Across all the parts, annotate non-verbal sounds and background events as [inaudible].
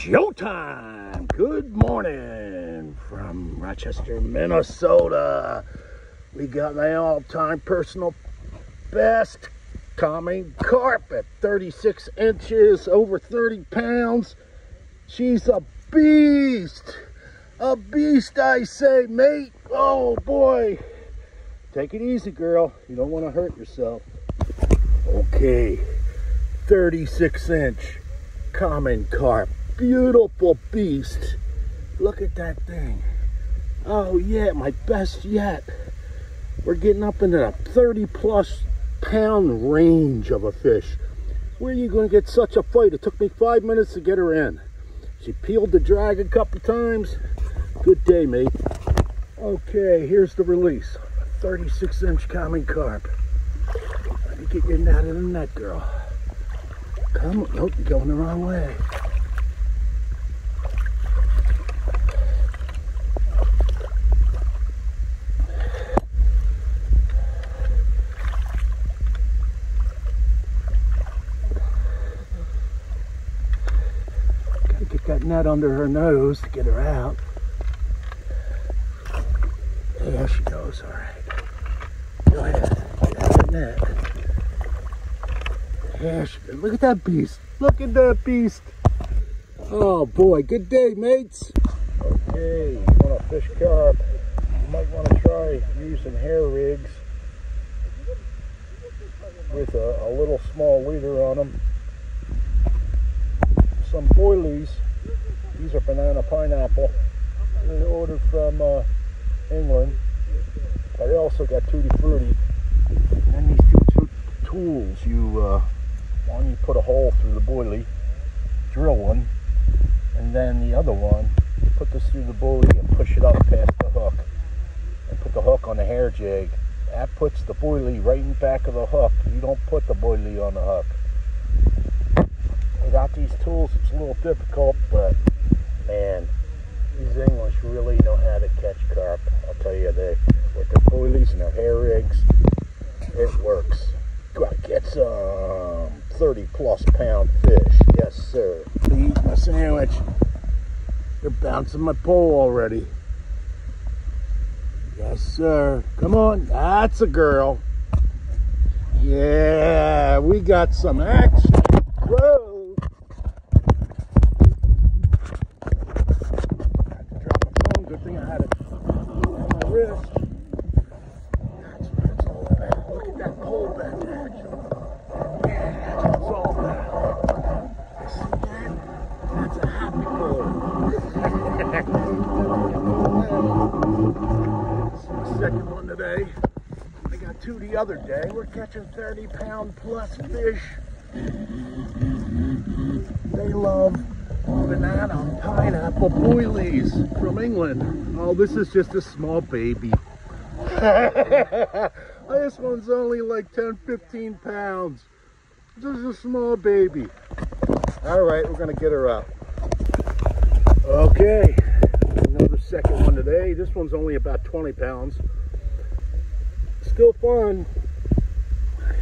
Showtime! Good morning from Rochester, Minnesota. We got my all-time personal best common carp at 36 inches, over 30 pounds. She's a beast! A beast, I say, mate. Oh, boy. Take it easy, girl. You don't want to hurt yourself. Okay. 36 inch common carp beautiful beast. Look at that thing. Oh yeah, my best yet. We're getting up into the 30 plus pound range of a fish. Where are you going to get such a fight? It took me five minutes to get her in. She peeled the drag a couple times. Good day, mate. Okay, here's the release. 36 inch common carp. Let me get your net in the net, girl. Come. Nope, you're going the wrong way. That net under her nose to get her out. There she goes, all right. Go ahead, get net. There she goes. Look at that beast. Look at that beast. Oh boy, good day, mates. Okay, you want to fish carp, you might want to try using hair rigs with a, a little small leader on them. Some boilies these are banana pineapple. They ordered from uh, England. But I also got Tutti Frutti. And these two tools, you uh, one you put a hole through the boilie, drill one, and then the other one, you put this through the boilie and push it up past the hook, and put the hook on the hair jig. That puts the boilie right in back of the hook. You don't put the boilie on the hook. Without these tools. It's a little difficult, but man, these English really know how to catch carp. I'll tell you, they with their boilies and their hair rigs, it works. Gotta get some 30 plus pound fish. Yes, sir. Eat my sandwich. They're bouncing my pole already. Yes, sir. Come on. That's a girl. Yeah, we got some action. Whoa. second one today. I got two the other day. We're catching 30 pound plus fish. They love banana pineapple boilies from England. Oh, this is just a small baby. [laughs] this one's only like 10, 15 pounds. This is a small baby. All right, we're gonna get her up. Okay, another second one today. This one's only about 20 pounds. Still fun.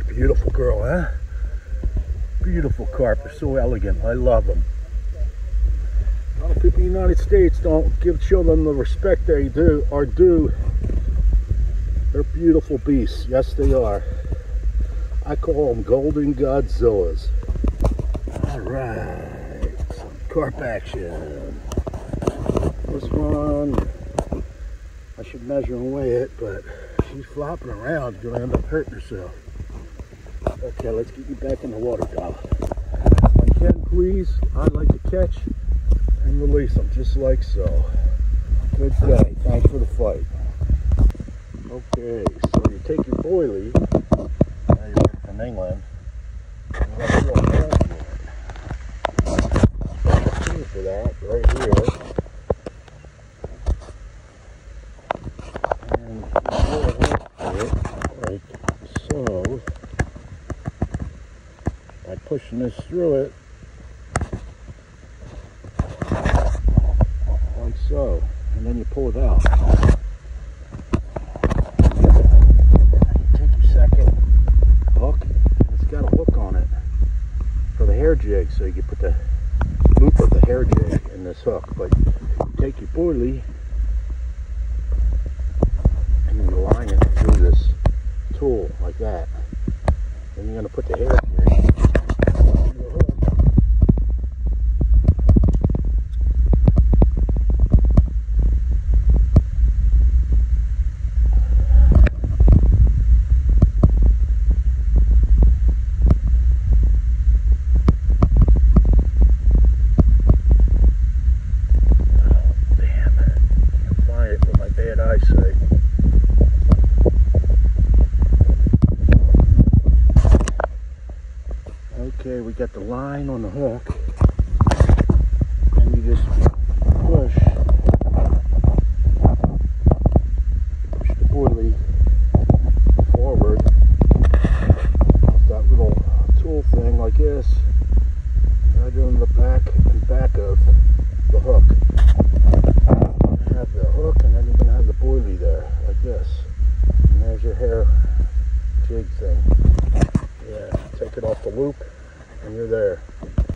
Beautiful girl, huh? Beautiful carp. They're so elegant. I love them. A lot of people in the United States don't give children the respect they do are due. They're beautiful beasts. Yes, they are. I call them golden Godzillas. All right, some carp action. This one, I should measure and weigh it, but she's flopping around. You're gonna end up hurting herself. Okay, let's get you back in the water, doll. When can, please, I'd like to catch and release them, just like so. Good day. Thanks for the fight. Okay, so you take your boilie, now you're from England, by pushing this through it. Like so. And then you pull it out. Take your second hook. It's got a hook on it for the hair jig so you can put the loop of the hair jig in this hook. But you take your boilie and you line it through this tool like that. And you're going to put the hair here Okay, we got the line on the hook. And you just